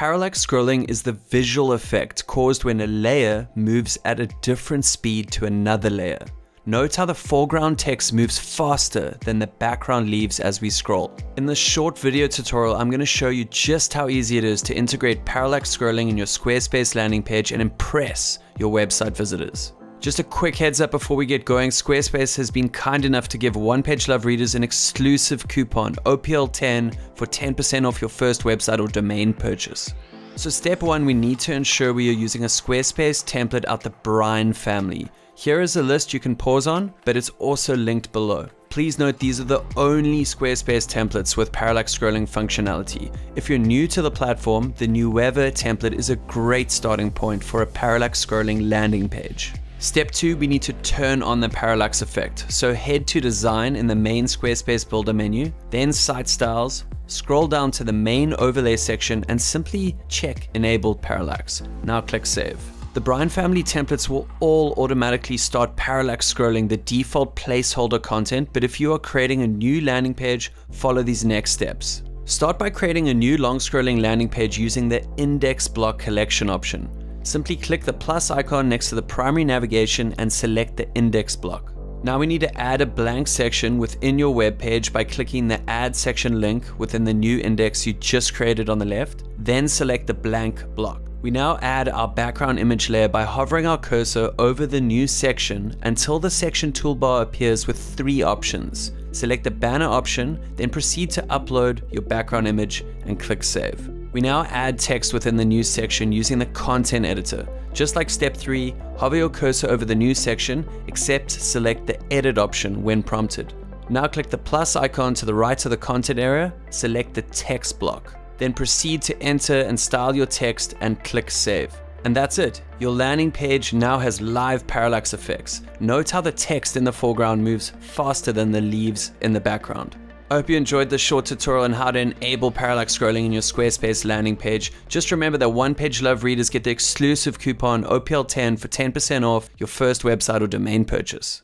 Parallax scrolling is the visual effect caused when a layer moves at a different speed to another layer. Note how the foreground text moves faster than the background leaves as we scroll. In this short video tutorial, I'm going to show you just how easy it is to integrate parallax scrolling in your Squarespace landing page and impress your website visitors. Just a quick heads up before we get going, Squarespace has been kind enough to give One Page Love readers an exclusive coupon, OPL10, for 10% off your first website or domain purchase. So step one, we need to ensure we are using a Squarespace template out the Brine family. Here is a list you can pause on, but it's also linked below. Please note these are the only Squarespace templates with parallax scrolling functionality. If you're new to the platform, the Nueva template is a great starting point for a parallax scrolling landing page. Step two, we need to turn on the parallax effect. So head to design in the main Squarespace builder menu, then site styles, scroll down to the main overlay section and simply check enable parallax. Now click save. The Brine family templates will all automatically start parallax scrolling the default placeholder content, but if you are creating a new landing page, follow these next steps. Start by creating a new long scrolling landing page using the index block collection option. Simply click the plus icon next to the primary navigation and select the index block. Now we need to add a blank section within your web page by clicking the add section link within the new index you just created on the left, then select the blank block. We now add our background image layer by hovering our cursor over the new section until the section toolbar appears with three options. Select the banner option, then proceed to upload your background image and click save. We now add text within the news section using the content editor. Just like step 3, hover your cursor over the news section, except select the edit option when prompted. Now click the plus icon to the right of the content area, select the text block. Then proceed to enter and style your text and click save. And that's it. Your landing page now has live parallax effects. Note how the text in the foreground moves faster than the leaves in the background. I hope you enjoyed this short tutorial on how to enable parallax scrolling in your Squarespace landing page. Just remember that One Page Love readers get the exclusive coupon OPL10 for 10% off your first website or domain purchase.